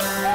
Bye.